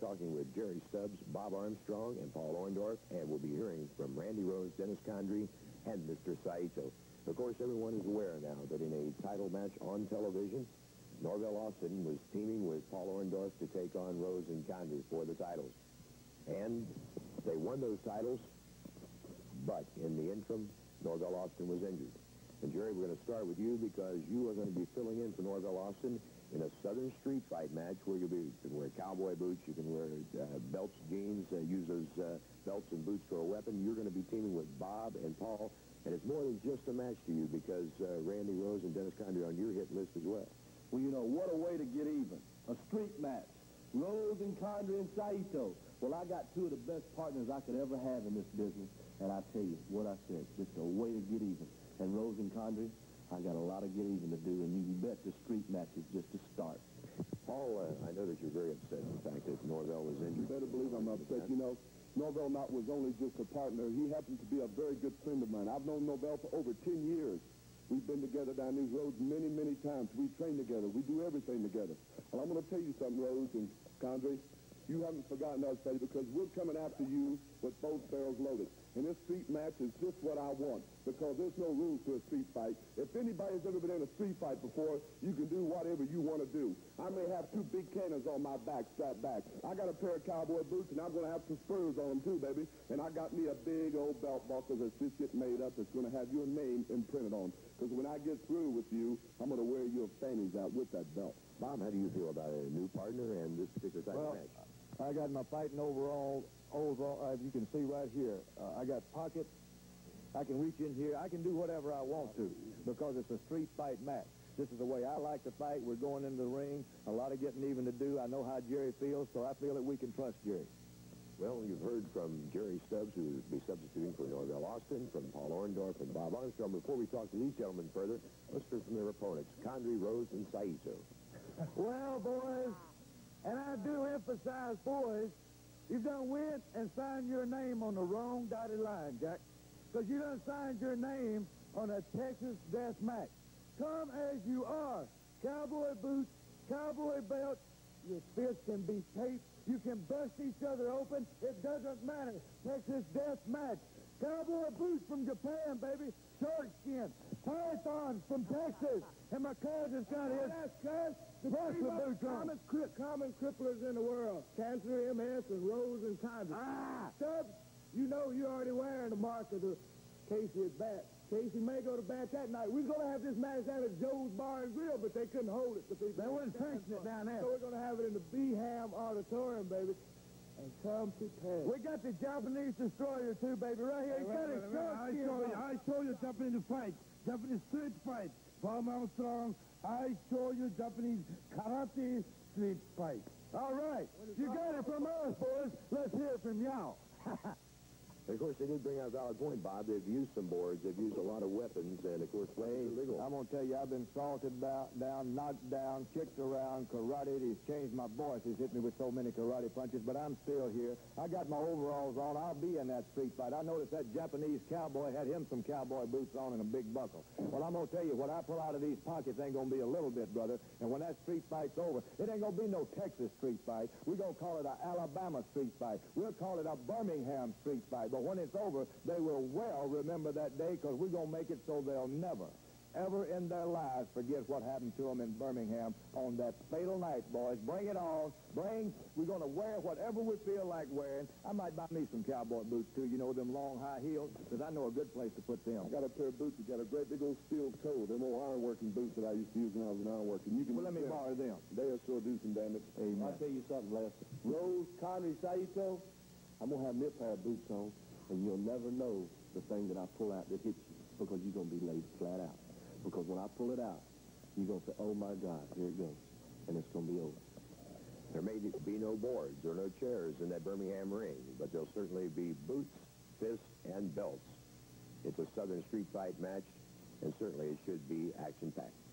talking with Jerry Stubbs, Bob Armstrong, and Paul Orndorff, and we'll be hearing from Randy Rose, Dennis Condrey, and Mr. Saito. Of course, everyone is aware now that in a title match on television, Norvell Austin was teaming with Paul Orndorff to take on Rose and Condrey for the titles. And they won those titles, but in the interim, Norvell Austin was injured. And Jerry, we're going to start with you because you are going to be filling in for Norvell Austin in a Southern street fight match where you'll be, you can wear cowboy boots, you can wear uh, belts, jeans, uh, use those uh, belts and boots for a weapon. You're going to be teaming with Bob and Paul, and it's more than just a match to you because uh, Randy Rose and Dennis Condrey are on your hit list as well. Well, you know, what a way to get even. A street match. Rose and Condrey and Saito. Well, I got two of the best partners I could ever have in this business, and I tell you, what I said, just a way to get even. And Rose and Condrey, I got a lot of get even to do, and you can bet the street match is just a start. Paul, uh, I know that you're very upset the fact that Norvell was injured. You better believe I'm upset. You know, Norvell not was only just a partner. He happened to be a very good friend of mine. I've known Norvell for over 10 years. We've been together down these roads many, many times. We train together. We do everything together. Well, I'm going to tell you something, Rose and Condrey. You haven't forgotten us, buddy, because we're coming after you with both barrels loaded. And this street match is just what I want because there's no rules to a street fight. If anybody's ever been in a street fight before, you can do whatever you want to do. I may have two big cannons on my back, strapped back. I got a pair of cowboy boots, and I'm going to have some spurs on them too, baby. And I got me a big old belt buckle that's just getting made up that's going to have your name imprinted on. Because when I get through with you, I'm going to wear your fannies out with that belt. Bob, how do you feel about a new partner and this particular type well, of match? I got my fighting overall, overall, as you can see right here. Uh, I got pockets. I can reach in here. I can do whatever I want to because it's a street fight match. This is the way I like to fight. We're going into the ring. A lot of getting even to do. I know how Jerry feels, so I feel that we can trust Jerry. Well, you've heard from Jerry Stubbs, who will be substituting for Norvell Austin, from Paul Orndorff and Bob Armstrong. Before we talk to these gentlemen further, let's hear from their opponents, Condrey, Rose, and Saito. Well, boys, and I do emphasize, boys, you done went and signed your name on the wrong dotted line, Jack. Because you done signed your name on a Texas death match. Come as you are. Cowboy boots, cowboy belt, your fists can be taped. You can bust each other open. It doesn't matter. Texas death match. Cowboy boots from Japan, baby. Short skin. Python from Texas. And my cousin's got his. That's cuz. The three most common, cri common cripplers in the world. Cancer, MS, and Rose and Condrey. Ah! Stubbs, you know you're already wearing the mark of the Casey at bat. Casey may go to bat that night. We're going to have this match down at Joe's Bar and Grill, but they couldn't hold it. The people they sanction it down there. So we're going to have it in the Beham Auditorium, baby. And come prepared. We got the Japanese destroyer, too, baby, right here. Hey, got it. I show you. I show you Japanese fight. Japanese street fight. Bob Armstrong, I show you Japanese karate street fight. All right. You got it from us, boys. Let's hear it from y'all. And of course, they did bring out a valid point, Bob. They've used some boards. They've used a lot of weapons, and of course, illegal. I'm going to tell you, I've been salted down, knocked down, kicked around, karate. He's changed my voice. He's hit me with so many karate punches, but I'm still here. I got my overalls on. I'll be in that street fight. I noticed that Japanese cowboy had him some cowboy boots on and a big buckle. Well, I'm going to tell you, what I pull out of these pockets ain't going to be a little bit, brother. And when that street fight's over, it ain't going to be no Texas street fight. We're going to call it an Alabama street fight. We'll call it a Birmingham street fight. But when it's over, they will well remember that day because we're going to make it so they'll never, ever in their lives forget what happened to them in Birmingham on that fatal night, boys. Bring it on. Bring, we're going to wear whatever we feel like wearing. I might buy me some cowboy boots, too, you know, them long high heels, because I know a good place to put them. I got a pair of boots that got a great big old steel toe. Them old ironworking boots that I used to use when I was an ironworker. You can well, let me borrow them. They'll sure do some damage. Amen. I'll tell you something, Lester. Rose, Condrey, Saito, I'm going to have me a pair of boots on and you'll never know the thing that I pull out that hits you because you're going to be laid flat out. Because when I pull it out, you're going to say, oh, my God, here it goes. And it's going to be over. There may be no boards or no chairs in that Birmingham ring, but there'll certainly be boots, fists, and belts. It's a Southern street fight match, and certainly it should be action-packed.